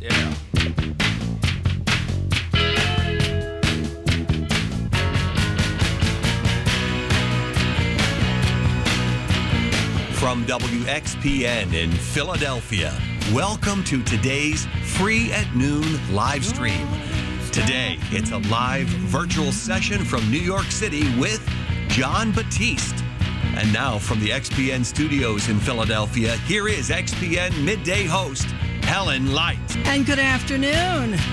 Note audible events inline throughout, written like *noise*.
From WXPN in Philadelphia, welcome to today's Free at Noon live stream. Today, it's a live virtual session from New York City with Jon Batiste. And now from the XPN studios in Philadelphia, here is XPN midday host Helen Light. And good afternoon,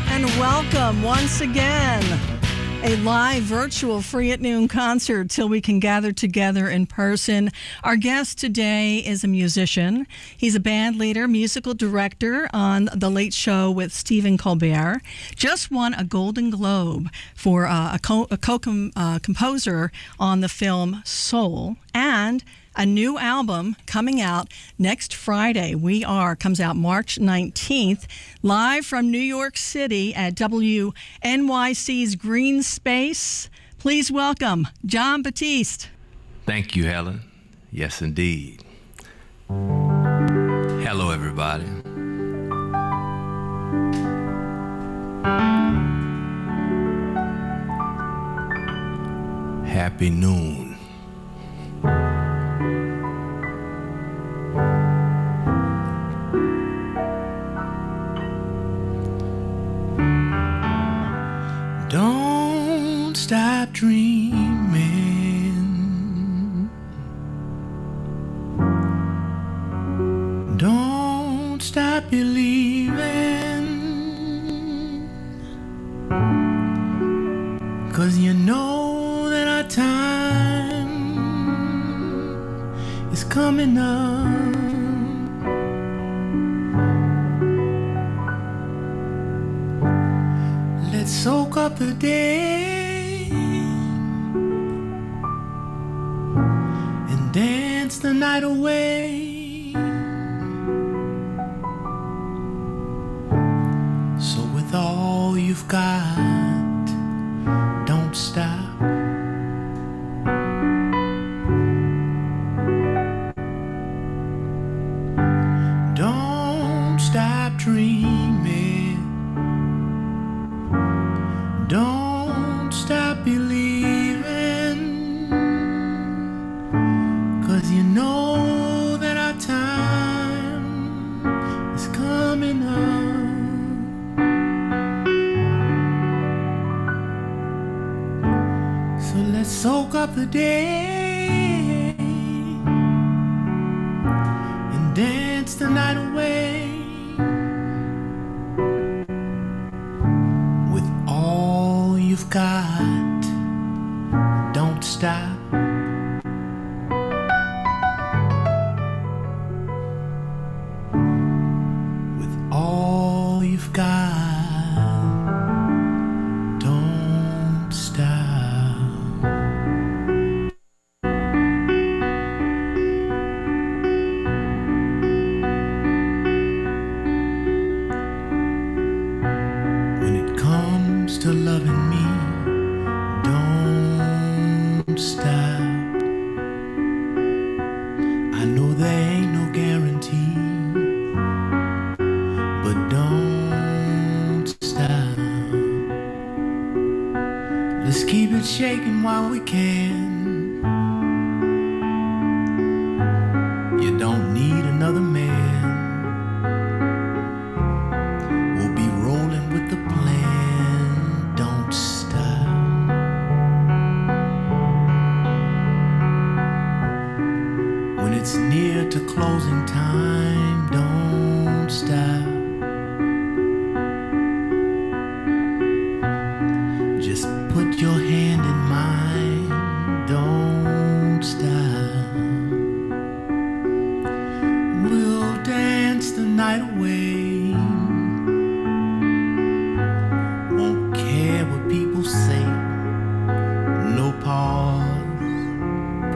and welcome once again. A live virtual free at noon concert till we can gather together in person. Our guest today is a musician. He's a band leader, musical director on The Late Show with Stephen Colbert. Just won a Golden Globe for uh, a co, a co- uh, composer on the film Soul. And a new album coming out next Friday. We Are comes out March 19th, live from New York City at WNYC's Greene Space. Please welcome Jon Batiste. Thank you, Helen. Yes, indeed. Hello, everybody. Happy noon.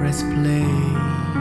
Press play.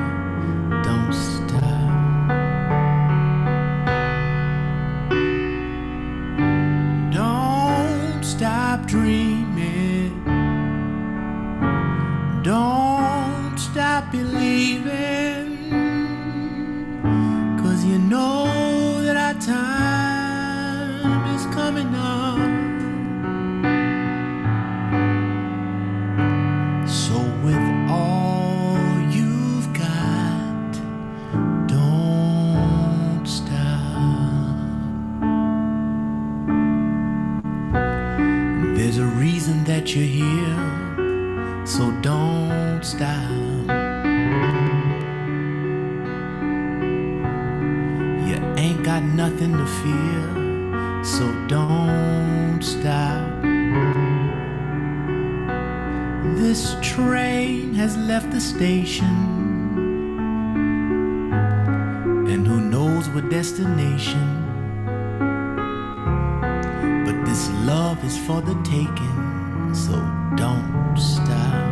But this love is for the taking, so don't stop.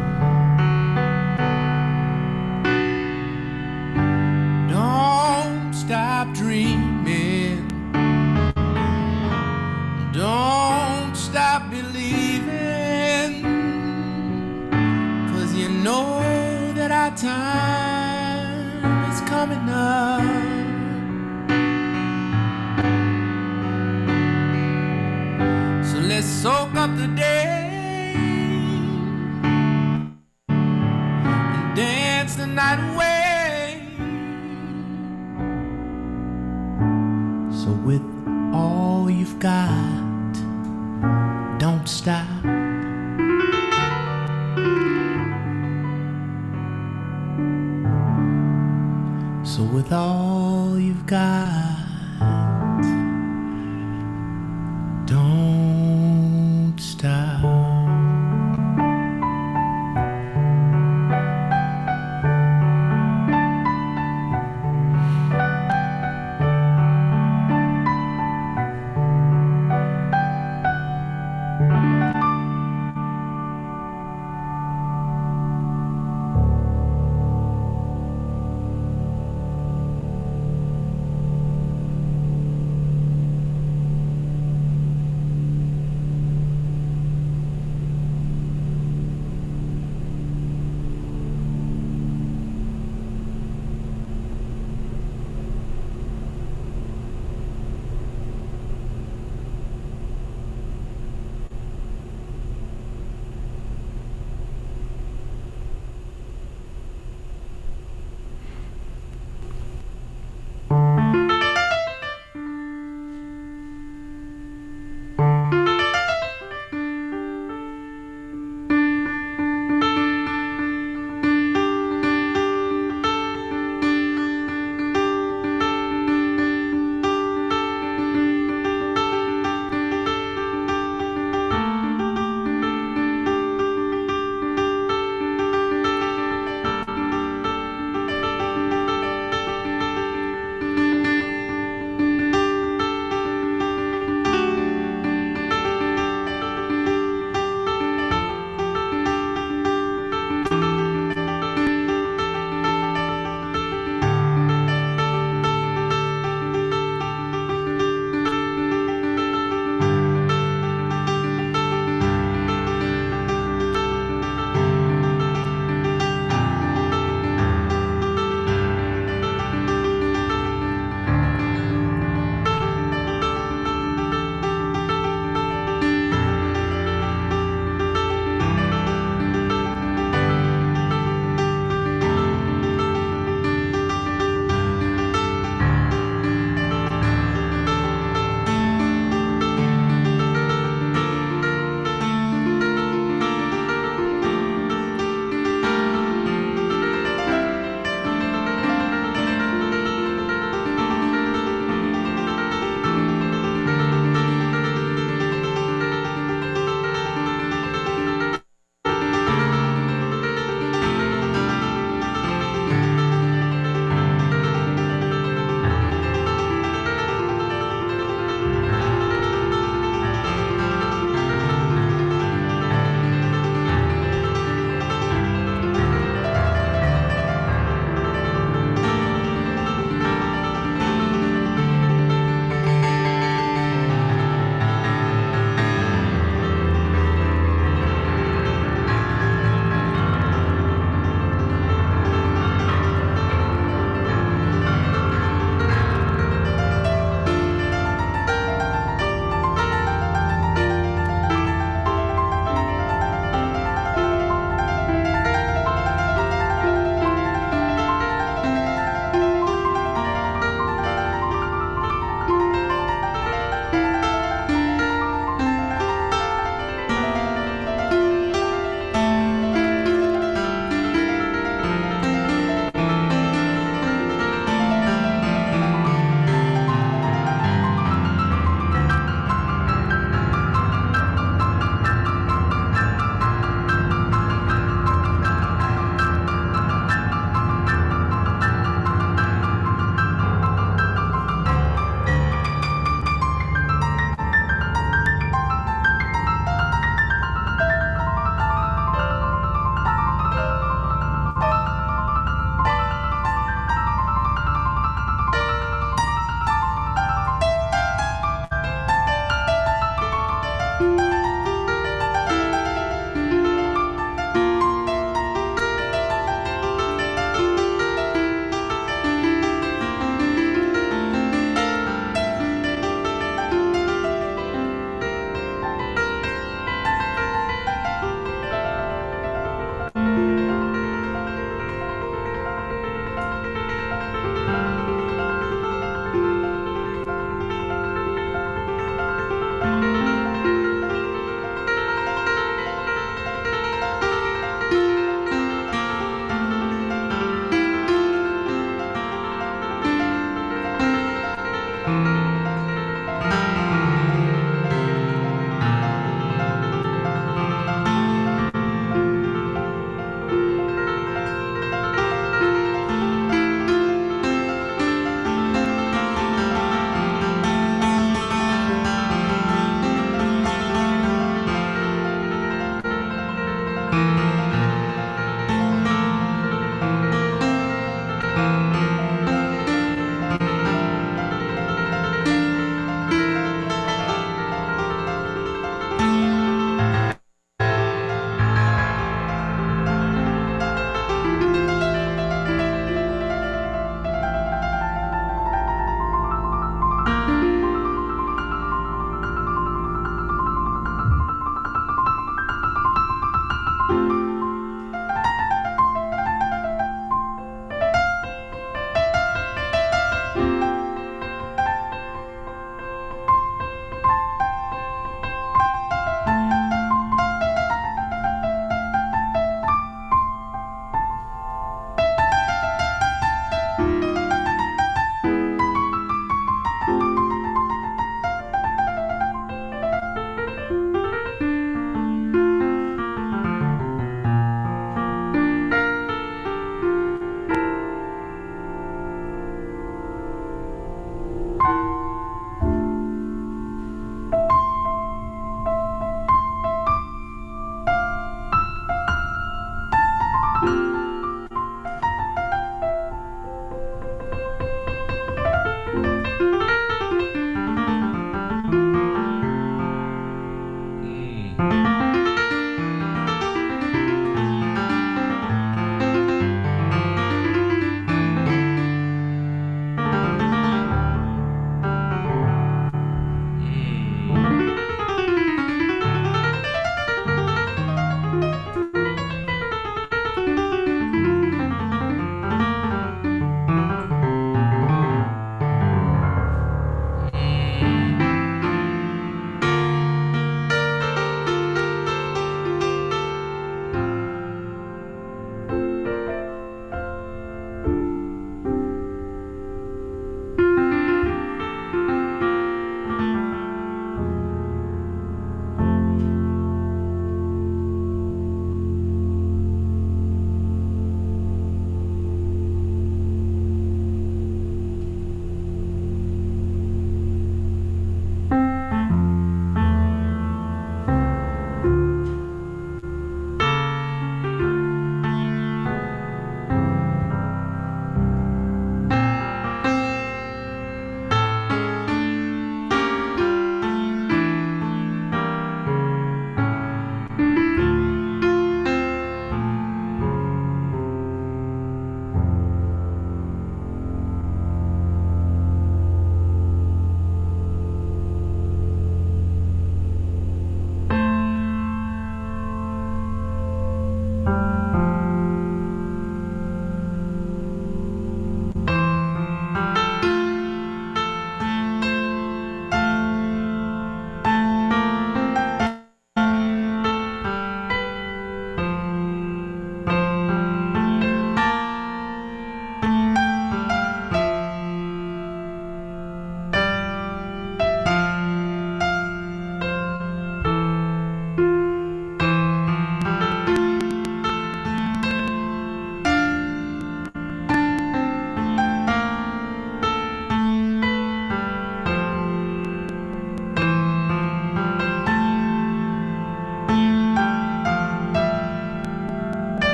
Don't stop dreaming. Don't stop believing. Cause you know that our time is coming up. Up the day and dance the night away. So with all you've got, don't stop. So with all you've got,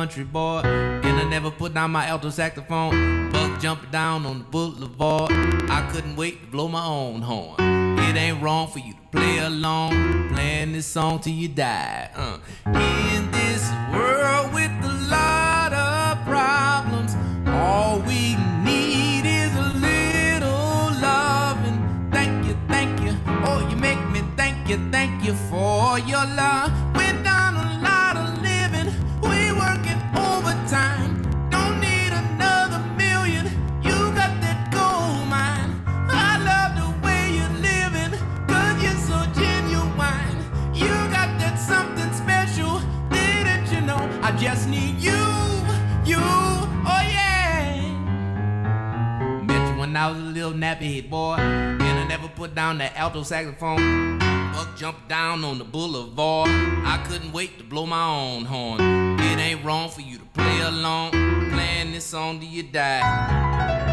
country boy, and I never put down my alto saxophone. Buck jumping down on the boulevard. I couldn't wait to blow my own horn. It ain't wrong for you to play along, playing this song till you die. Uh. In this world with a lot of problems, all we need is a little loving. Thank you, thank you. Oh, you make me thank you, thank you for your love. Little nappy head boy, and I never put down that alto saxophone. Buck jumped down on the boulevard. I couldn't wait to blow my own horn. It ain't wrong for you to play along, playing this song till you die.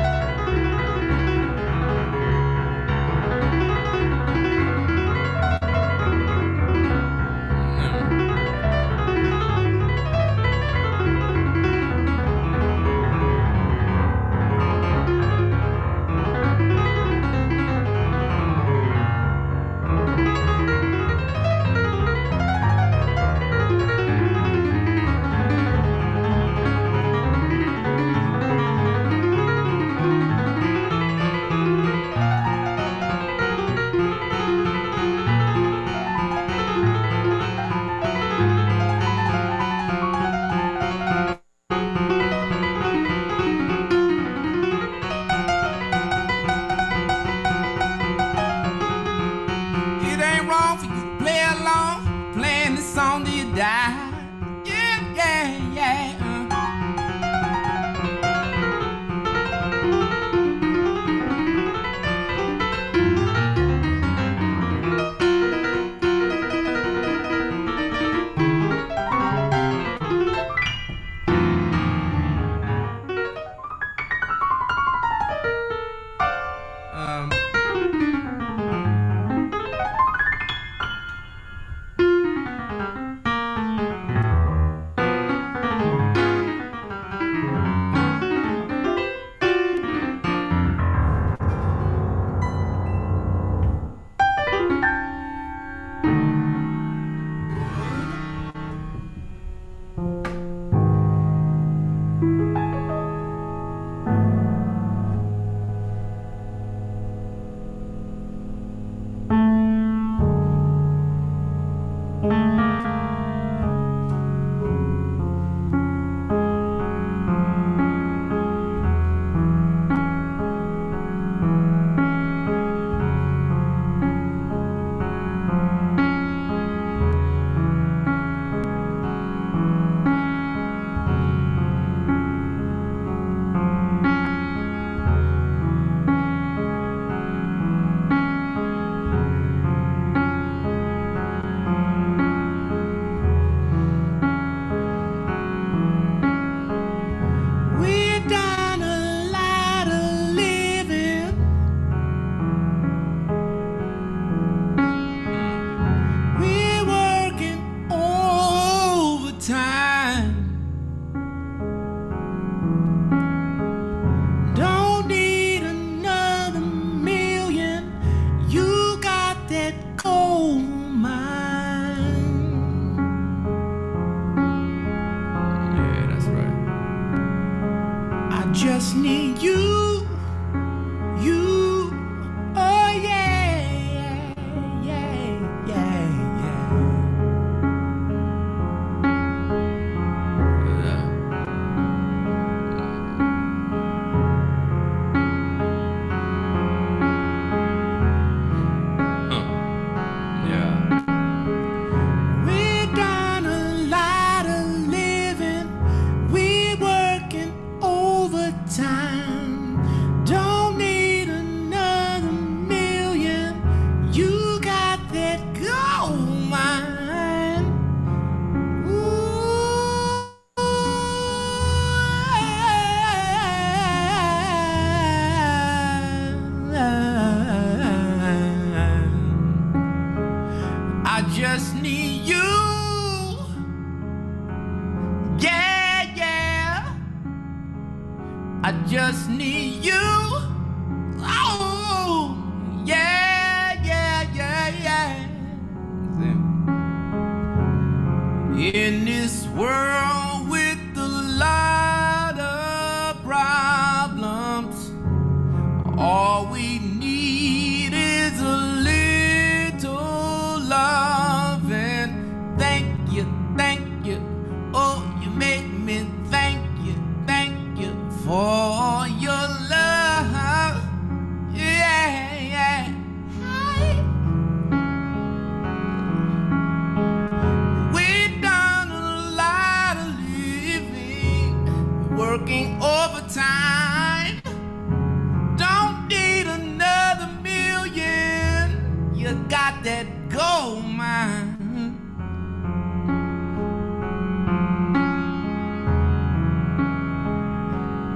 That gold mine.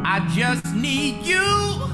I just need you.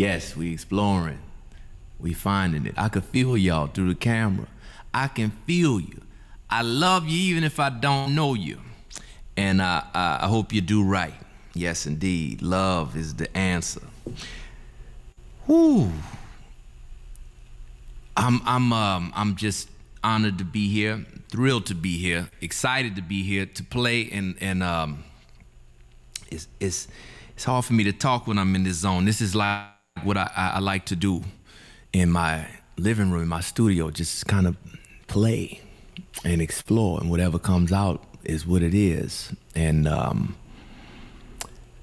Yes, we exploring. We finding it. I could feel y'all through the camera. I can feel you. I love you even if I don't know you. And I, I, I hope you do right. Yes, indeed. Love is the answer. Whew. I'm I'm um I'm just honored to be here, thrilled to be here, excited to be here to play and and um it's it's it's hard for me to talk when I'm in this zone. This is like what I, I, like to do in my living room, in my studio, just kind of play and explore, and whatever comes out is what it is. And um,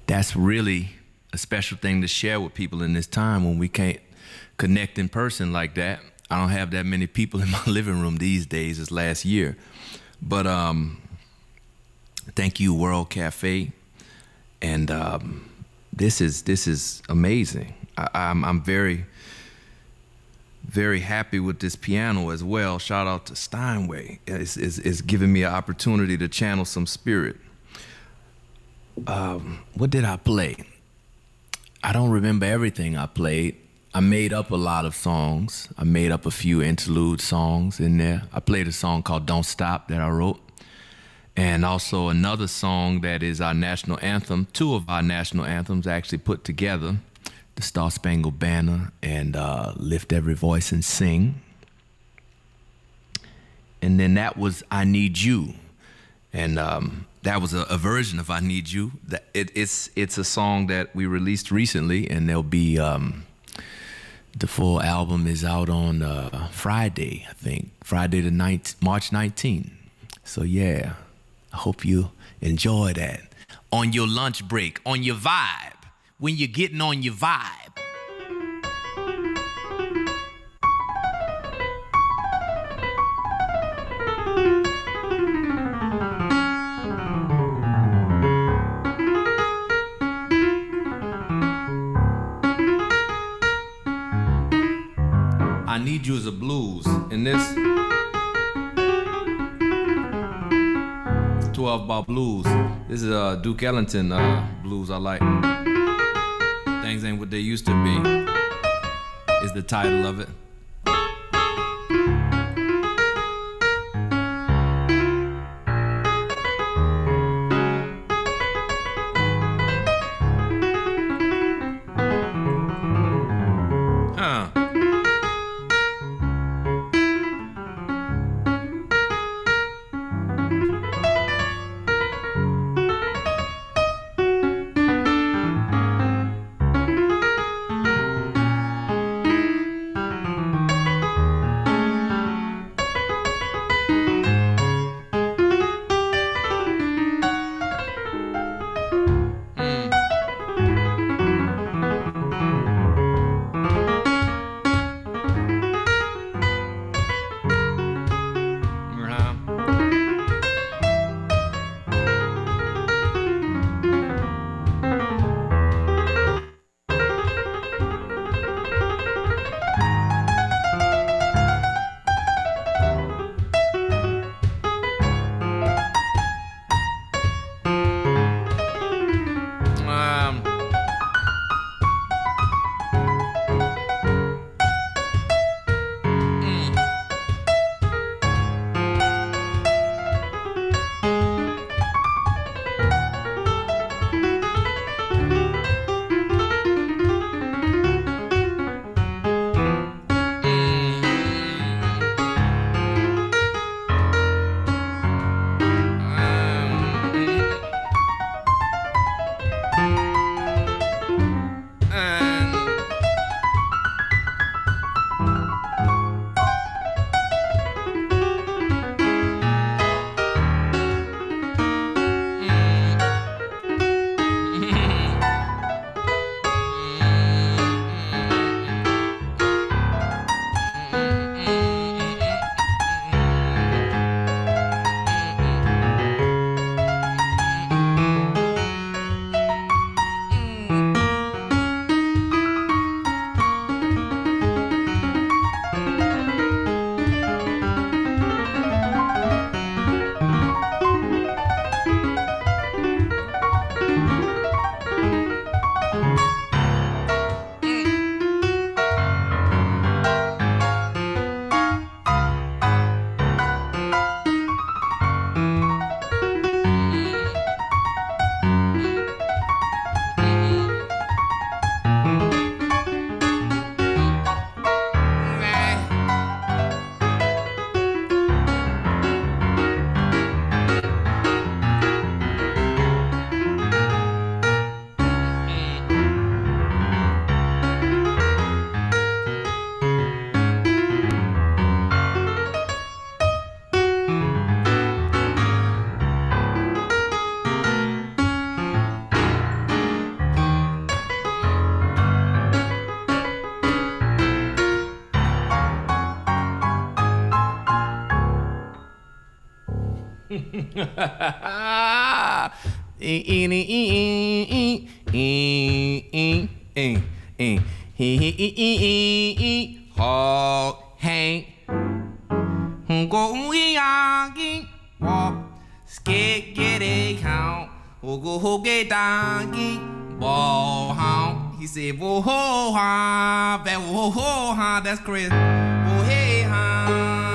that's really a special thing to share with people in this time when we can't connect in person like that. I don't have that many people *laughs* in my living room these days as last year. But um, thank you, World Cafe. And um, this is this is amazing. I, I'm I'm very very happy with this piano as well. Shout out to Steinway. It's, it's, it's giving me an opportunity to channel some spirit. Um, what did I play? I don't remember everything I played. I made up a lot of songs. I made up a few interlude songs in there. I played a song called Don't Stop that I wrote. And also another song that is our national anthem. Two of our national anthems actually put together the Star Spangled Banner and uh, Lift Every Voice and Sing. And then that was I Need You. And um, that was a, a, version of I Need You. That it, it's, it's a song that we released recently, and there'll be um, the full album is out on uh, Friday, I think. Friday the 9th, March 19th. So, yeah, I hope you enjoy that. On your lunch break, on your vibe, when you're getting on your vibe. I Need You as a blues. in this 12 bar blues. This is uh, Duke Ellington uh, blues I like. Things ain't what they used to be. Is the title of it. Hog Hank Go yagi walk skate get a count go ho get doggy ball hound he said whoa ho ha that whoa ho ha that's Chris whoa hey ha